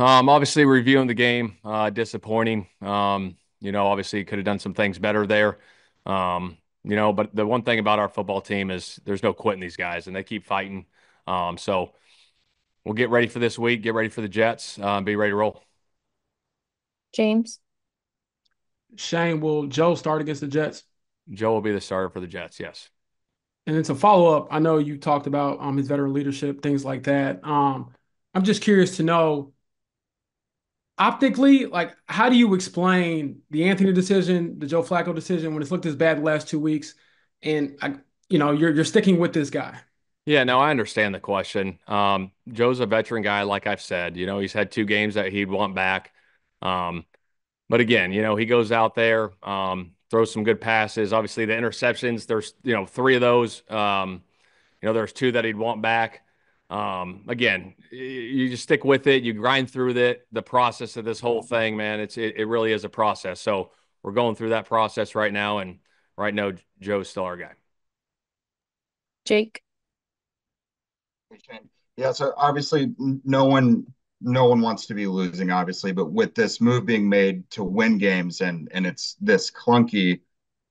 Um, obviously reviewing the game, uh, disappointing. Um, you know, obviously could have done some things better there. Um, you know, but the one thing about our football team is there's no quitting these guys and they keep fighting. Um, so we'll get ready for this week, get ready for the Jets, uh, be ready to roll. James. Shane, will Joe start against the Jets? Joe will be the starter for the Jets, yes. And then to follow up, I know you talked about um, his veteran leadership, things like that. Um, I'm just curious to know optically, like, how do you explain the Anthony decision, the Joe Flacco decision when it's looked as bad the last two weeks, and I, you know, you're you're sticking with this guy? Yeah, no, I understand the question. Um, Joe's a veteran guy, like I've said. You know, he's had two games that he'd want back. Um, but again, you know, he goes out there, um, throws some good passes. Obviously, the interceptions, there's, you know, three of those. Um, you know, there's two that he'd want back. Um, again, you just stick with it. You grind through it. The process of this whole thing, man, it's it, it really is a process. So we're going through that process right now, and right now, Joe's still our guy. Jake. Yeah, so obviously, no one no one wants to be losing, obviously, but with this move being made to win games and and it's this clunky,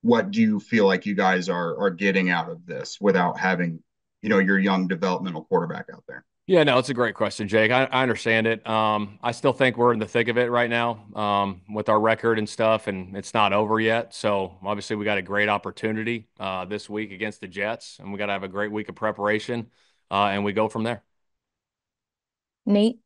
what do you feel like you guys are are getting out of this without having, you know, your young developmental quarterback out there? Yeah, no, it's a great question, Jake. I, I understand it. Um, I still think we're in the thick of it right now um, with our record and stuff, and it's not over yet. So obviously, we got a great opportunity uh, this week against the Jets, and we got to have a great week of preparation, uh, and we go from there. Nate.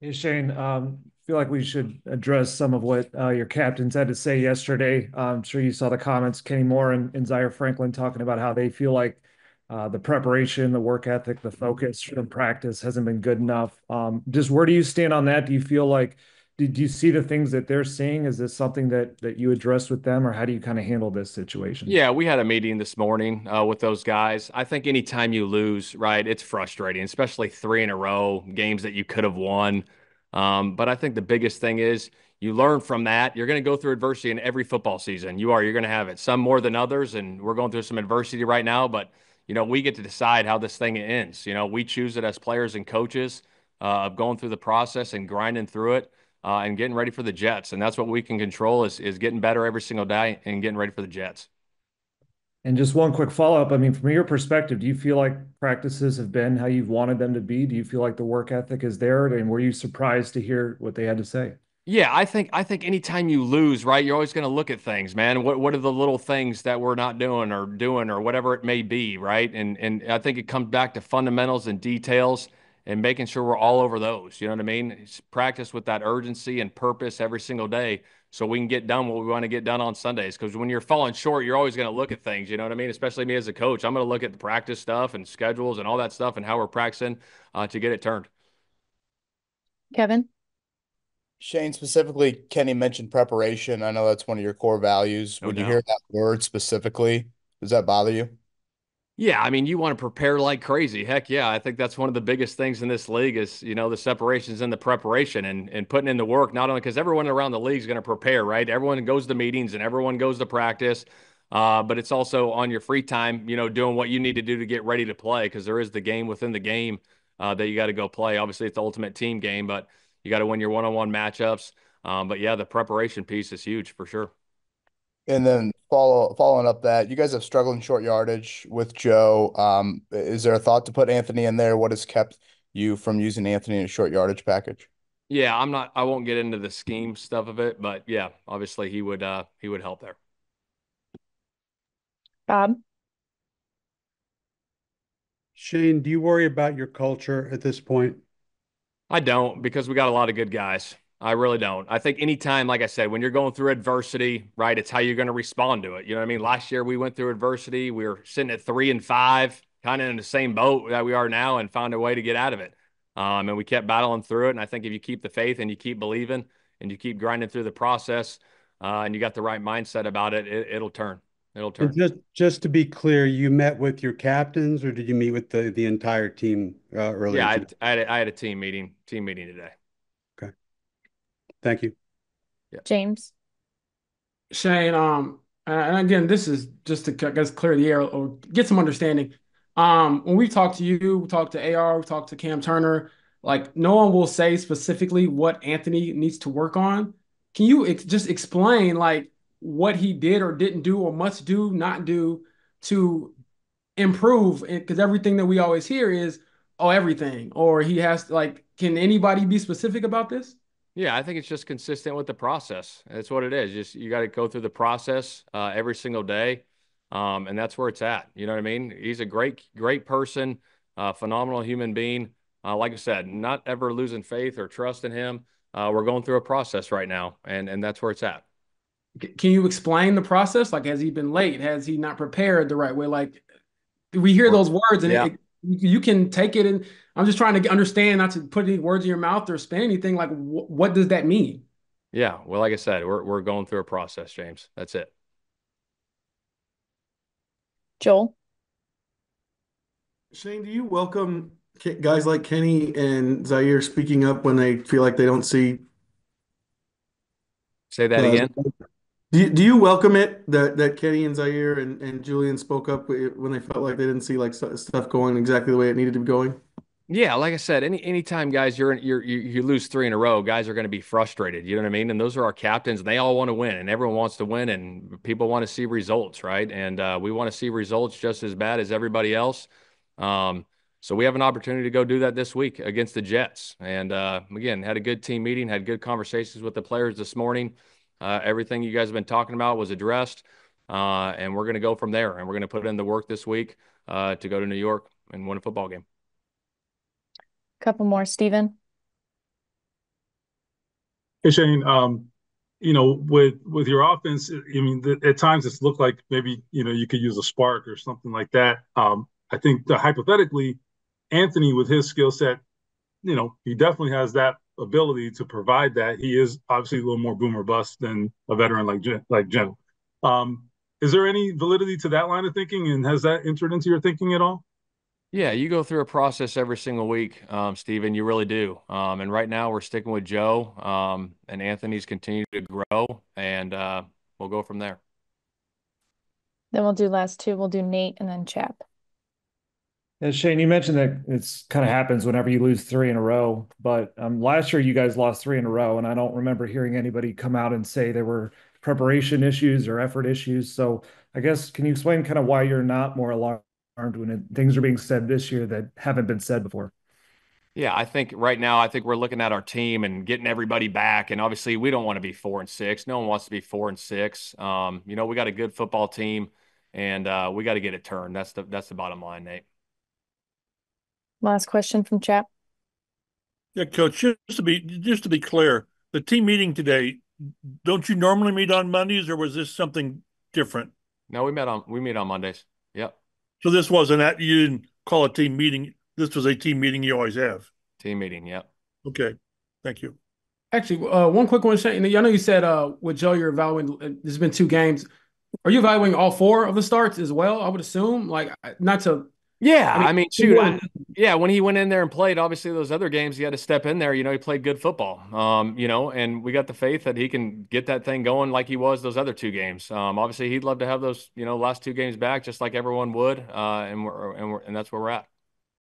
Hey, Shane, um, feel like we should address some of what uh, your captains had to say yesterday. Uh, I'm sure you saw the comments, Kenny Moore and, and Zaire Franklin talking about how they feel like uh, the preparation, the work ethic, the focus from practice hasn't been good enough. Um, just where do you stand on that? Do you feel like did you see the things that they're seeing? Is this something that that you addressed with them, or how do you kind of handle this situation? Yeah, we had a meeting this morning uh, with those guys. I think anytime you lose, right, it's frustrating, especially three in a row games that you could have won. Um, but I think the biggest thing is you learn from that. You're going to go through adversity in every football season. You are. You're going to have it. Some more than others, and we're going through some adversity right now. But you know, we get to decide how this thing ends. You know, we choose it as players and coaches uh, of going through the process and grinding through it uh, and getting ready for the Jets. And that's what we can control is is getting better every single day and getting ready for the Jets. And just one quick follow up. I mean, from your perspective, do you feel like practices have been how you've wanted them to be? Do you feel like the work ethic is there? And were you surprised to hear what they had to say? Yeah, I think I think anytime you lose, right, you're always going to look at things, man. What what are the little things that we're not doing or doing or whatever it may be, right? And and I think it comes back to fundamentals and details and making sure we're all over those. You know what I mean? It's practice with that urgency and purpose every single day so we can get done what we want to get done on Sundays. Because when you're falling short, you're always going to look at things. You know what I mean? Especially me as a coach, I'm going to look at the practice stuff and schedules and all that stuff and how we're practicing uh, to get it turned. Kevin. Shane, specifically, Kenny mentioned preparation. I know that's one of your core values. No when you hear that word specifically, does that bother you? Yeah, I mean, you want to prepare like crazy. Heck yeah, I think that's one of the biggest things in this league is, you know, the separations and the preparation and and putting in the work, not only because everyone around the league is going to prepare, right? Everyone goes to meetings and everyone goes to practice. Uh, but it's also on your free time, you know, doing what you need to do to get ready to play because there is the game within the game uh, that you got to go play. Obviously, it's the ultimate team game, but you got to win your one-on-one matchups. Um, but yeah, the preparation piece is huge for sure. And then follow following up that you guys have struggled in short yardage with Joe. Um, is there a thought to put Anthony in there? What has kept you from using Anthony in a short yardage package? Yeah, I'm not. I won't get into the scheme stuff of it, but yeah, obviously he would. Uh, he would help there. Bob. Shane, do you worry about your culture at this point? I don't because we got a lot of good guys. I really don't. I think anytime, like I said, when you're going through adversity, right, it's how you're going to respond to it. You know what I mean? Last year we went through adversity. We were sitting at three and five, kind of in the same boat that we are now, and found a way to get out of it. Um, and we kept battling through it. And I think if you keep the faith and you keep believing and you keep grinding through the process, uh, and you got the right mindset about it, it it'll turn. It'll turn. And just just to be clear, you met with your captains, or did you meet with the the entire team uh, earlier? Yeah, I? I, had a, I had a team meeting. Team meeting today. Thank you. James. Shane, um, and again, this is just to I guess clear the air or get some understanding. Um, when we talked to you, we talked to AR, we talked to Cam Turner. like no one will say specifically what Anthony needs to work on. Can you ex just explain like what he did or didn't do or must do, not do to improve? Because everything that we always hear is, oh, everything, or he has to, like, can anybody be specific about this? Yeah, I think it's just consistent with the process. That's what it is. Just you got to go through the process uh, every single day, um, and that's where it's at. You know what I mean? He's a great, great person, uh, phenomenal human being. Uh, like I said, not ever losing faith or trust in him. Uh, we're going through a process right now, and and that's where it's at. Can you explain the process? Like, has he been late? Has he not prepared the right way? Like, we hear those words, and yeah. it, you can take it and I'm just trying to understand, not to put any words in your mouth or spin anything. Like, wh- what does that mean? Yeah, well, like I said, we're we're going through a process, James. That's it. Joel. Shane, do you welcome guys like Kenny and Zaire speaking up when they feel like they don't see? Say that uh, again. Do you, do you welcome it that, that Kenny and Zaire and, and Julian spoke up when they felt like they didn't see like stuff going exactly the way it needed to be going? Yeah, like I said, any anytime guys you're you're you, you lose three in a row, guys are going to be frustrated. You know what I mean? And those are our captains, and they all want to win, and everyone wants to win, and people want to see results, right? And uh, we want to see results just as bad as everybody else. Um, so we have an opportunity to go do that this week against the Jets. And uh, again, had a good team meeting, had good conversations with the players this morning. Uh, everything you guys have been talking about was addressed, uh, and we're going to go from there. And we're going to put in the work this week uh, to go to New York and win a football game. A couple more, Stephen. Hey Shane, um, you know, with with your offense, I mean, the, at times it's looked like maybe you know you could use a spark or something like that. Um, I think the, hypothetically, Anthony with his skill set, you know, he definitely has that ability to provide that. He is obviously a little more boomer bust than a veteran like like Jen. Um, is there any validity to that line of thinking, and has that entered into your thinking at all? Yeah, you go through a process every single week, um, Stephen. You really do. Um, and right now we're sticking with Joe, um, and Anthony's continued to grow, and uh, we'll go from there. Then we'll do last two. We'll do Nate and then Chap. Yeah, Shane, you mentioned that it's kind of happens whenever you lose three in a row. But um, last year, you guys lost three in a row, and I don't remember hearing anybody come out and say there were preparation issues or effort issues. So, I guess can you explain kind of why you're not more alarmed when it, things are being said this year that haven't been said before? Yeah, I think right now, I think we're looking at our team and getting everybody back. And obviously, we don't want to be four and six. No one wants to be four and six. Um, you know, we got a good football team, and uh, we got to get it turned. That's the that's the bottom line, Nate. Last question from Chap. Yeah, coach, just to be just to be clear, the team meeting today, don't you normally meet on Mondays or was this something different? No, we met on we meet on Mondays. Yep. So this wasn't that you didn't call a team meeting. This was a team meeting you always have. Team meeting, yep. Okay. Thank you. Actually, uh, one quick one, Shane. I know you said uh, with Joe, you're evaluating. Uh, there's been two games. Are you evaluating all four of the starts as well? I would assume, like, not to yeah, I mean, I mean shoot, I, yeah. When he went in there and played, obviously those other games he had to step in there. You know, he played good football. Um, you know, and we got the faith that he can get that thing going like he was those other two games. Um, obviously he'd love to have those, you know, last two games back, just like everyone would. Uh, and we're and we're and that's where we're at.